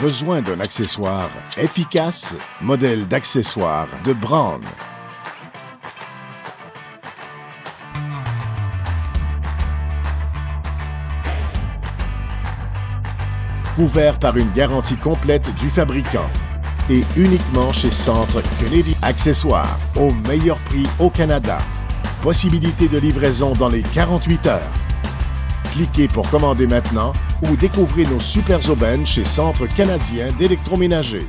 besoin d'un accessoire efficace, modèle d'accessoire de Brown. Couvert par une garantie complète du fabricant et uniquement chez Centre Kennedy Accessoires, au meilleur prix au Canada. Possibilité de livraison dans les 48 heures. Cliquez pour commander maintenant ou découvrez nos super aubaines chez Centre canadien d'électroménager.